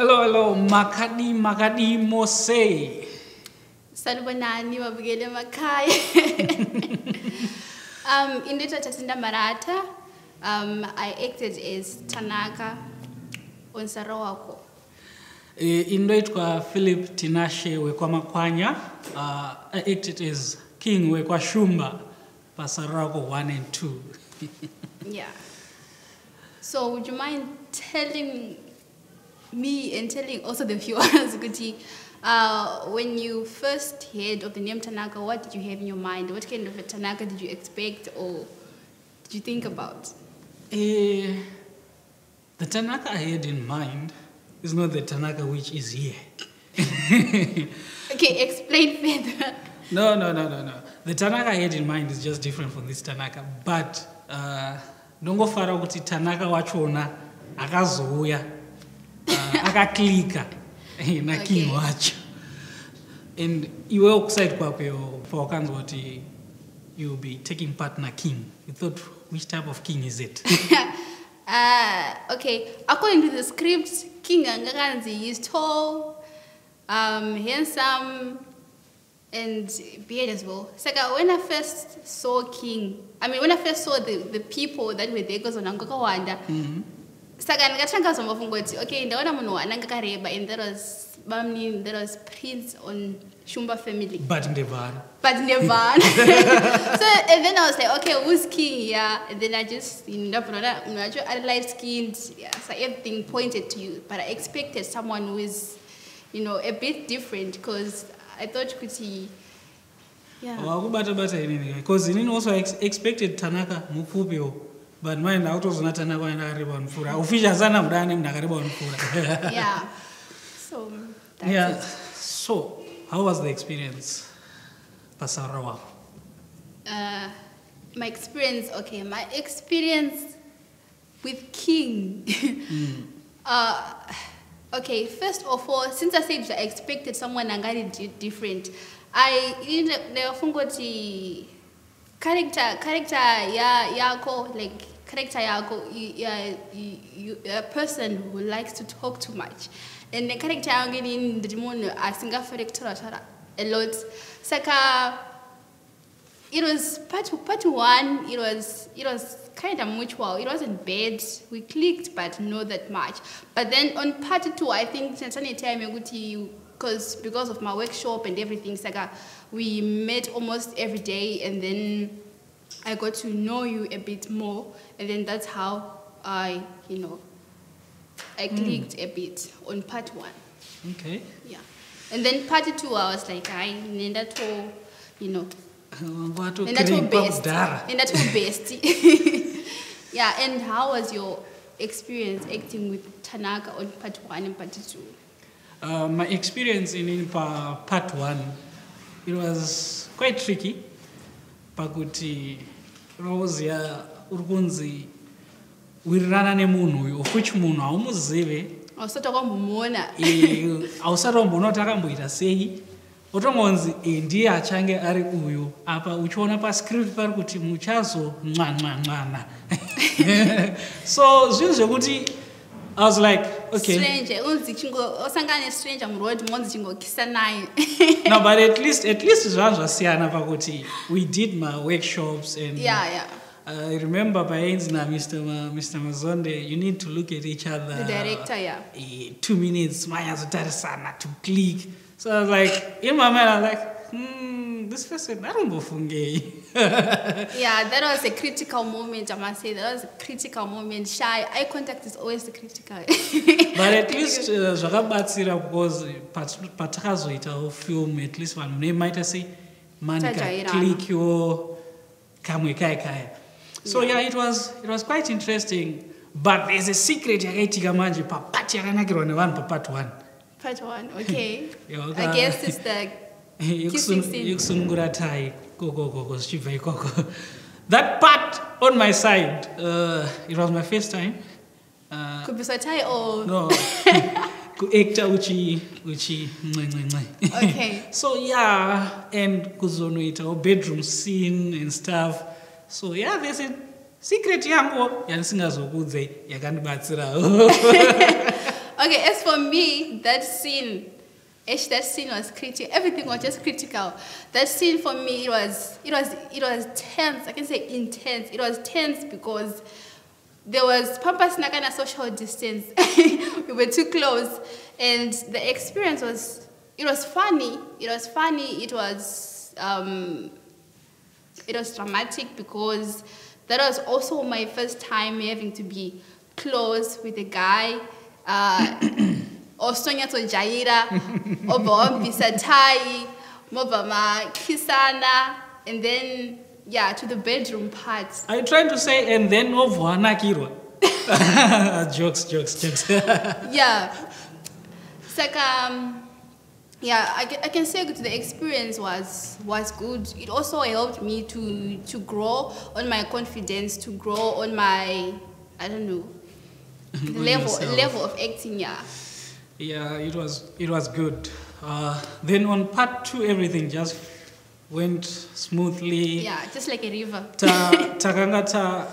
hello hello makadi makadi mose. Sanibonani wabugele emakhaya um into ethi Jacinda Marata. Um i acted as tanaka on sarawako e, indoitwa philip tinashe wekwamakwanya uh, i acted as king wekwashumba pasarako 1 and 2 yeah. So would you mind telling me and telling also the viewers Kuti, uh, when you first heard of the name tanaka what did you have in your mind what kind of a tanaka did you expect or did you think about Eh, the Tanaka I had in mind is not the Tanaka which is here. okay explain further No, no, no, no, no. The Tanaka I had in mind is just different from this Tanaka. But uh, ndongofara kuti Tanaka wachona akazouya uh, akaklika eh, na king Okay. wacho. And iwe kuside kwakweyo pawakanzwa kuti you'll be taking part na king. You thought which type of king is it? uh, okay, according to the script, King Angakanzi is tall, um, handsome, and beard as well. Saka, when I first saw King, I mean, when I first saw the, the people that were there, because on Angakawanda, Mhm. Saka ndikatanga mafungoti okay ndaona munhu ananga kareba and that was bamni that was prince on shumba family But ndevara. but never. so and then I was like, okay, who's king? Yeah, and then I just you know, I'm not light skinned. Yeah, so everything pointed to you, but I expected someone who is, you know, a bit different because I thought Kuti. Wakubata bata inini because inini also ex expected tanaka mupfupiwo but mai ndautozona tanaka waenda akareba mupfura ufisha sana mudane munhu akareba mupfura yeah. So that's yeah it. so how was the experience pasarawa Uh, my experience. Okay, my experience with King. uh, okay, first of all, since I said I expected someone angani di- different, I nefungoti character character ya yako like character yako a person who likes to talk too much and the character yangu ini ndimunhu asingafari kutaura taura a lot saka it was part part one. It was it was kind of mutual. It wasn't bad. We clicked, but not that much. But then on part two, I think because because of my workshop and everything, Saga, we met almost every day, and then I got to know you a bit more, and then that's how I you know I clicked a bit on part one. okay Yeah, and then part two, I was like, I nenda to you know. And that your best. And that your best. yeah, and how was your experience acting with Tanaka on part one and part two? Uh, my experience in, in pa, part one, it was quite tricky. Pakuti roziya uri kunzi wirirana nemunhu uyu of which munhu haumuzive Mona. eh, hausati wamboona kuti akamboita sei. Otongonzi ndiye achange ari uyu apa uchiona pascript pari kuti muchazonwanwanwana so zvinhu zvekuti i was like okay Stranger. Unzi chingo, osangane stranger mroad, monzi chingo kisa naye. no but at least at least zvanhu zvasiyana pakuti we did my workshops and Yeah, yeah. i remember paenzi namr mr mazonde you need to look at each other The director, yeah. eh, two minutes manyazotarisana to click so i was like in my mind i was like hmm, this person arombofungei Yeah, that was a critical moment, I must say. That was a critical moment. Shy. Eye contact is always the critical. but at least uh, zvakabatsira because pat- patakazoitawo film at least vanhu nemaita sei manikaklikyo kamwe kai kaya so Yeah. yeah it was, it was quite interesting but there's a secret yakaitika manje papati yakanakirwa nevanhu papart one part one, okay. Yeah, I okay. guess it's the Yekusunungura tai kokokoko zvichibva ikoko. That part on my side uh, it was my first time. Uh, could be Satai or no. Kuacta uchi uchi ncencence Okay. so yeah and kuzonoitawo bedroom scene and stuff. So yeah there's a secret yangu yandisingazokudze yakandibatsirawo. Okay, as for me, that scene, that scene was critical. Everything was just critical. That scene for me, it was, it was, it was tense. I can say intense. It was tense because there was pampas nakana social distance. we were too close, and the experience was, it was funny. It was funny. It was, um, it was dramatic because that was also my first time having to be close with a guy. Uh, osonyatsojayira obva wambvisa tai mobva makisana and then yeah to the bedroom part Are you trying to say, and then wobva wanakirwa? jokes, jokes, jokes. yeah it's like um yeah I, I can say the experience was was good it also helped me to to grow on my confidence to grow on my i don't know the level yourself. level of acting yeah Yeah, it was it was good. Uh, then on part two, everything just went smoothly. yeah just like a river Ta takanga ta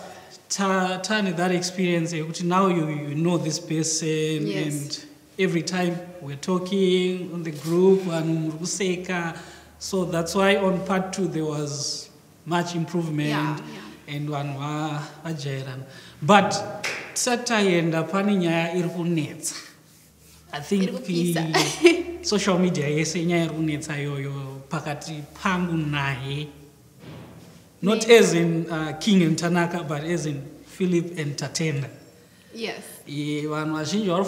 ta tani that experience yekuti now you you know this person Yes. and every time we're talking on the group kuseka so that's why on part two there was much improvement Yeah, yeah. and vanhu va- vajairana but tisati taenda pane nyaya iri kunetsa i think social media yese inyaya iri kunetsa iyoyo pakati pangu naye. Not Me. as in uh, king and tanaka but as in philip and tatenda. Yes. Vanhu vazhinji vari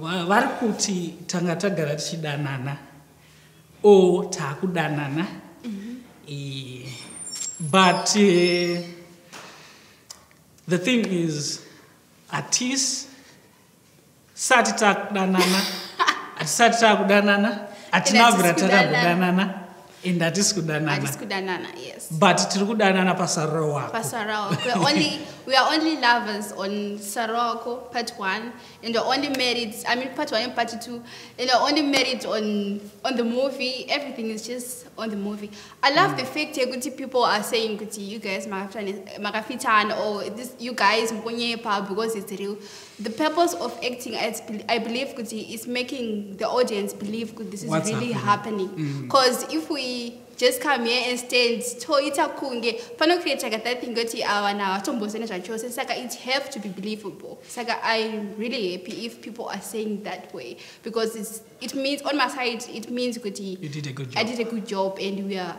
va- vari kuti tanga tagara tichidanana. O taakudanana. Eh, but eh, the thing is hatisi sati takudanana atisati takudanana atinavhira tatakudanana and hatisi kudanana Hatisi kudanana, yes. but tiri kudanana pasaruro wako Pasarao. We're only we are only lovers on Saroko part one, and we're only married. I mean part one and part two, and we're only married on on the movie. Everything is just on the movie. I love the fact that Guti people are saying Guti, you guys magafitan or this you guys mponyepa because it's real. The purpose of acting, I, believe, Guti, is making the audience believe this is What's really happening. happening. Mm. Because if we just come here and stand. Toita kunge panocreate that thing kuti ava navatombosene zvachose saka it have to be believable. Saka i'm really happy if people are saying that way. Because it's, it means on my side it means kuti you did a good i did a good job and we are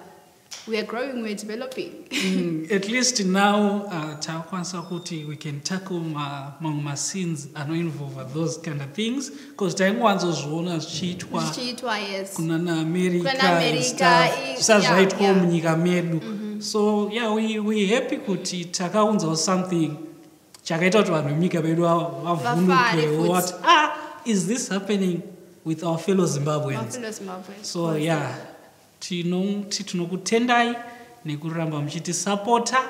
we are growing we're developing. Mm, at least now uh, takwanisa kuti we can tackle ma- mamwe mascenes anoinvolve those kind of things because taingowanzozviona zvichiitwa yes. kunana Kuna and America, stuff. i- zvisati yeah, yeah. munyika medu. So yeah we, we happy kuti takaunzawo something chakaita kuti vanhu vemunyika medu vavhunukewo vati ah is this happening with our fellow zimbabweans? Mafellow Zimbabweans, so course. yeah tinoti tinokutendai nekuramba muchitisapota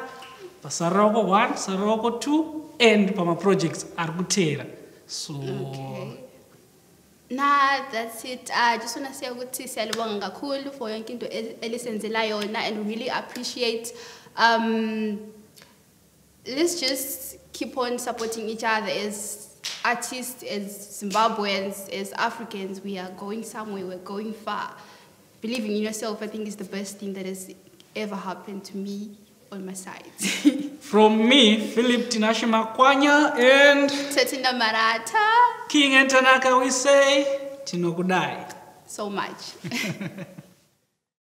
pasarauko 1 sarauko 2 and pamaprojects ari kuteera so Okay. Nah, that's it. I just want to say ukuthi siyalibonga kakhulu for yonke into el- elisenzela yona and really appreciate um let's just keep on supporting each other as artists, as Zimbabweans, as Africans. We are going somewhere, we're going far. Believing in yourself, I think, is the best thing that has ever happened to me on my side. from me philip tinashe makwanya and Tatenda Marata, king and tanaka we say tinokudai so much.